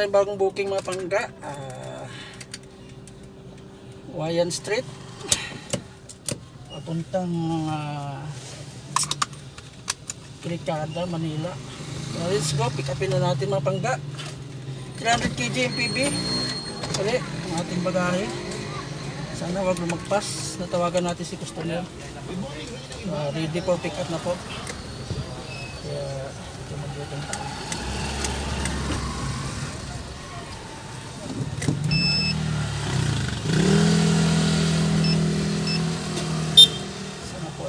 tayong bagong booking mga pangga. Ah, Wayan Street. Papuntang uh, Cricada, Manila. So, let's go. Pick upin na natin mga pangga. 300 kg MPB. Uli, ang ating bagahe. Sana wag lumagpas. Natawagan natin si customer. Ah, ready for pick up na po. Kaya, ito mag-return tayo. Sana po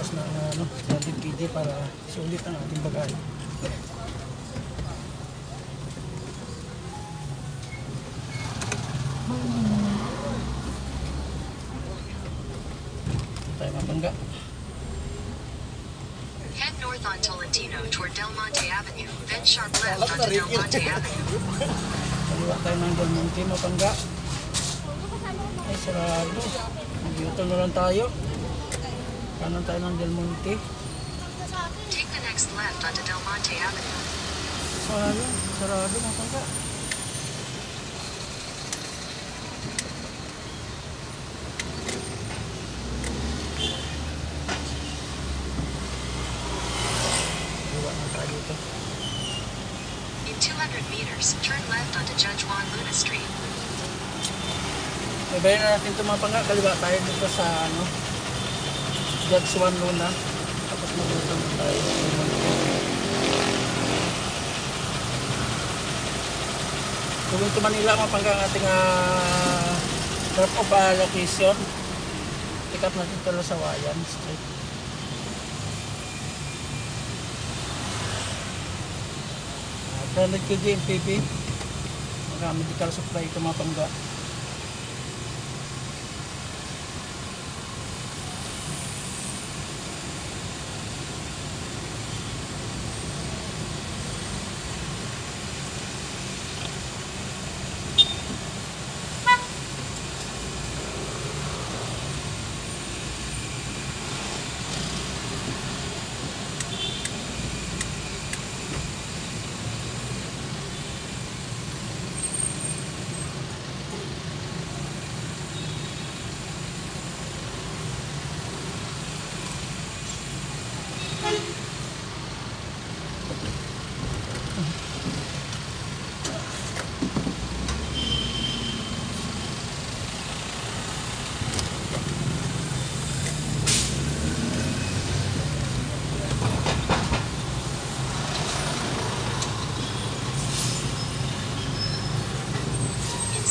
hindi lumagpas na ano, 300 kg para sulit ang ating bagahe. Tayo mabangga. Head north on Tolentino toward Del Monte Avenue, then sharp left onto Del Monte Avenue. Kaliwa tayo ng Del Monte, mapangga. Ay, sarado. Mag-utol na lang tayo. Kanan tayo ng Del Monte. Take the next left onto Del Monte Avenue. Sarado. Kaliwa na tayo dito. In 200 meters, turn left onto Judge Juan Luna Street. Ibayin na natin ito mga pangga. Kaliwa tayo dito sa ano. Judge Juan Luna. Tapos mag-utol na tayo. Going to Manila mga pangga ang ating uh, drop off ah, location. Pick up natin ito sa Wayan Street. Uh, 300 kg MPB. Mga medical supply ito mga pangga.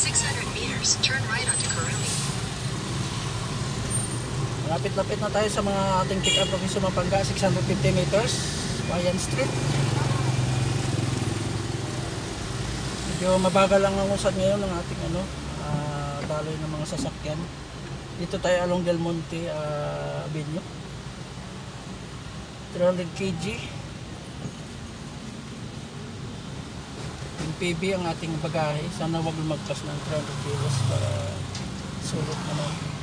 600 meters, turn right onto Karumi. Lapit-lapit na tayo sa mga ating pick up location Mapangga, 650 meters, Wayan Street. Medyo mabagal lang ang usad ngayon ng ating ano, ah, daloy ng mga sasakyan. Dito tayo along Del Monte ah, Avenue. 300 kg. PB ang ating bagahe. Sana wag lumagpas ng 300 kilos para sulot naman.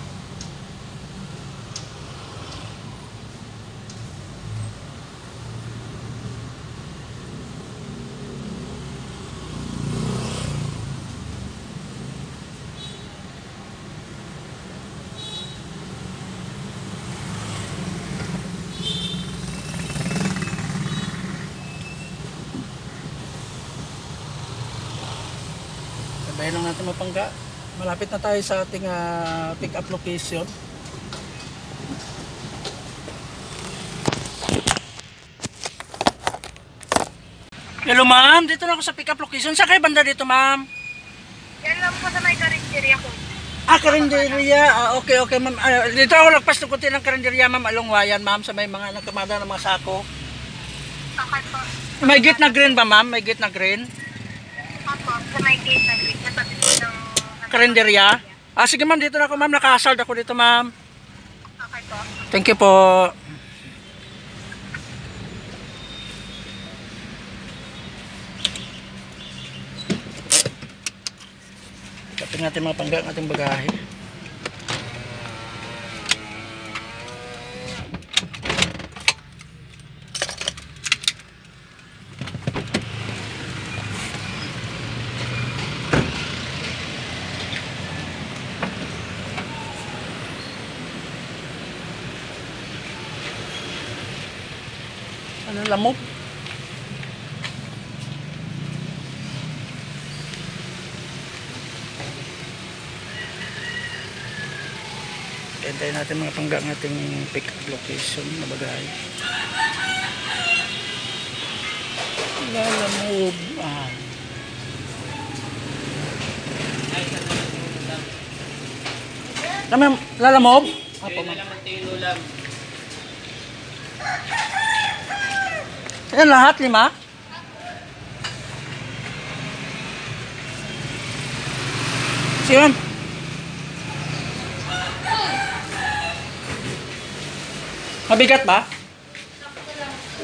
Sabayin lang natin mapangga. Malapit na tayo sa ating ah, pick up location. Hello ma'am, dito na ako sa pick up location. Sa kayo banda dito ma'am? Yan lang po sa may karinderya ko. Ah, karinderya. Ah, okay, okay ma'am. Ah, dito ako lagpas ng kunti ng karinderya ma'am. Alongwayan ma'am sa may mga nagkamada ng mga sako. Okay po. May gate na green ba ma'am? May gate na green? Opo, sa may gate na green. Sa tabi po ng... Karinderya? Ah, sige ma'am, dito na ako ma'am. Nakasald ako dito ma'am. Okay po. Thank you po. Kapin natin mga pangga ang ating bagahe. Ano lamok? Hintayin natin mga pangga ng ating pick up location na bagay. Lalamog. Ah. Kami, lalamog? Apo, ma'am. Yan lahat, lima? Sige, ma'am. Mabigat ba?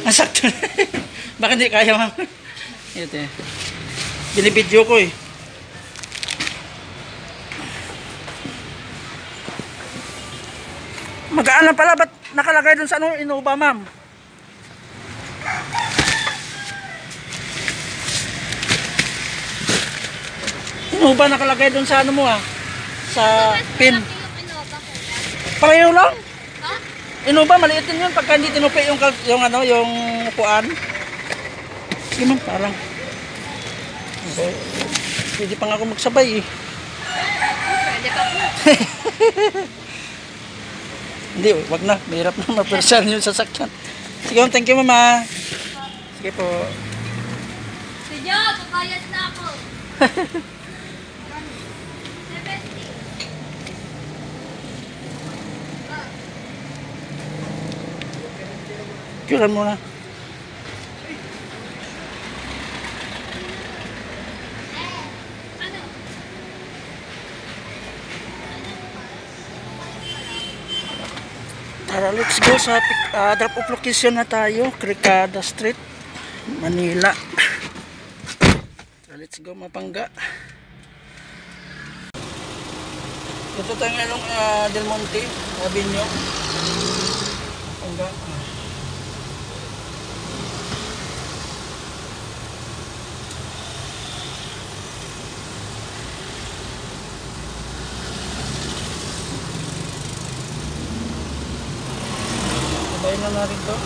Nasakto lang. Baka hindi kaya, ma'am. Ito eh. Binibidyo ko eh. Magaan lang pala, ba't nakalagay dun sa ano, inuba, ma'am? Inuba nakalagay dun sa ano mo ah. Sa pin. Pareho lang. Inuba, maliit din yun pagka hindi tinupi yung, yung ano, yung upuan. Sige parang. Okay. Pwede pa nga ako magsabay eh. Pwede pa po. Hindi, wag na. Mahirap na mapersan yung sasakyan. Sige, thank you, mama. Sige po. Si Jo, papayas na ako. 70. Kulan mo na. Ano? Tara, let's go sa ah, drop off location na tayo. Cricada Street, Manila. Let's go, Mapangga. Ito tayo ngayong uh, Del Monte, Avenue. Mapangga. Sabayin na natin to.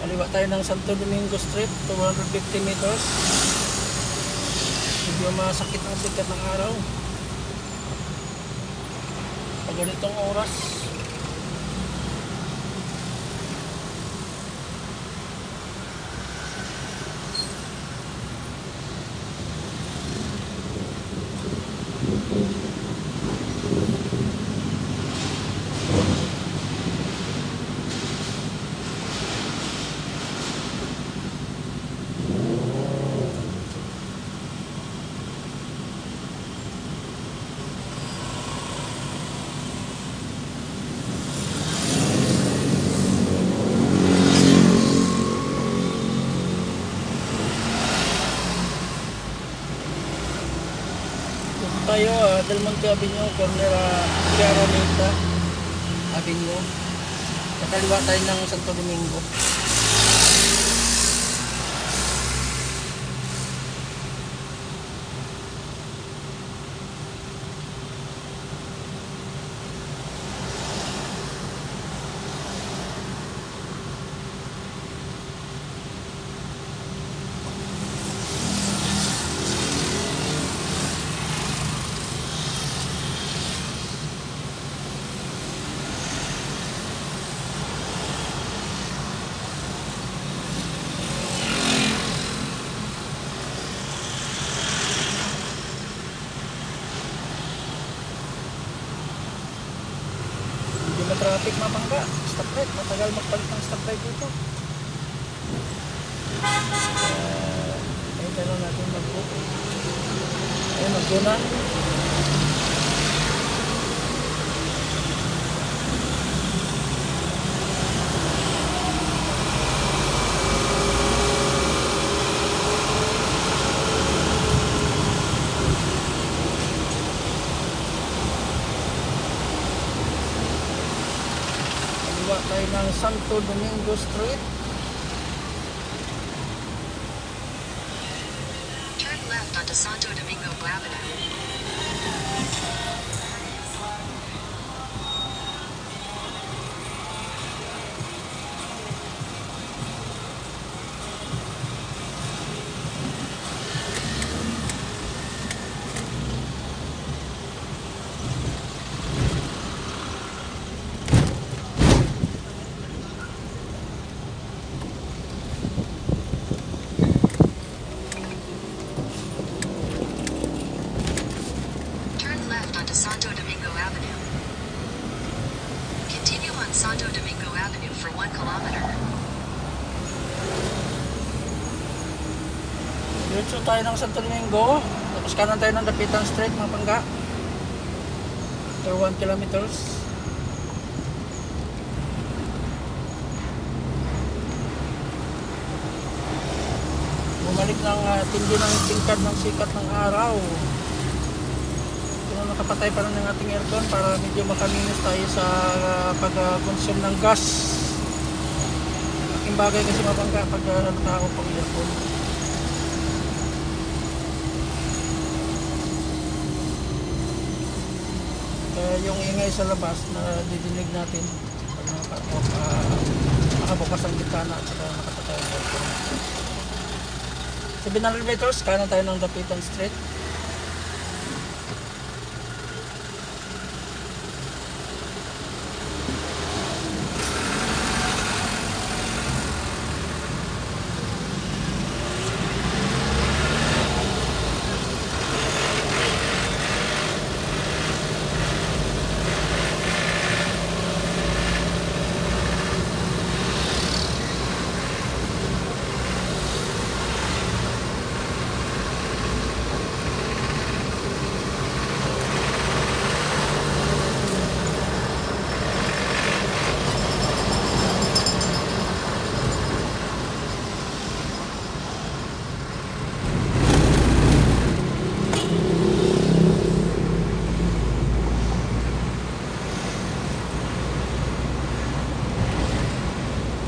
Kaliwa tayo ng Santo Domingo Street, 250 meters. Medyo masakit ang sikat ng araw. Pag ganitong oras, Dito tayo, uh, Del Monte Avenue, corner uh, Garonita Avenue. Kakaliwa tayo ng Santo Domingo. Traffic mapangga. Stoplight. Matagal magpalit ng stoplight dito. Uh, ayun tayo natin mag-go. Ayun, mag-go na. Santo Domingo Street. Turn left onto Santo Domingo Avenue. Diretso tayo ng Santo Domingo. Tapos kanan tayo ng Dapitan Street, mga pangga. After 1 kilometers. Bumalik ng uh, tindi ng tingkad ng sikat ng araw. Kung nakapatay pa ng ating aircon para medyo makaminis tayo sa uh, pag-consume ng gas. Aking bagay kasi mapangga pag uh, nakako Kaya yung ingay sa labas na didinig natin pag nakabukas, uh, nakabukas ang bintana at saka nakapatay ang aircon. 700 meters, kanan tayo ng Dapitan Street.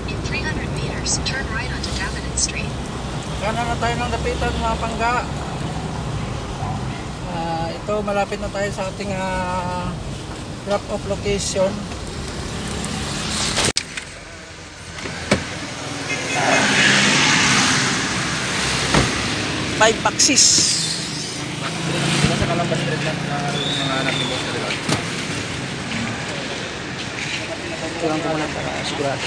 In 300 meters, turn right onto Davenant Street. Kanan na tayo ng Dapitan mga pangga. Ah, ito malapit na tayo sa ating ah, drop off location. Five boxes. Sa Calambas Street lang na mga anak ni Boss Rizal. Lang ko muna para sigurado.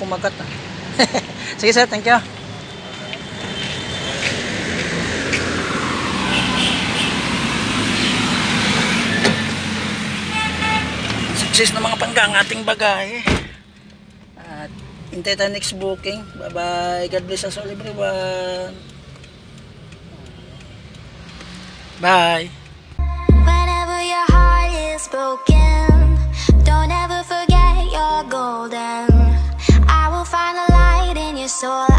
Kumagat ah. Sige sir, thank you. Success na mga pangga ang ating bagay. At hintay tayo next booking. Bye-bye. God bless us all everyone. Bye. Whenever your heart is broken so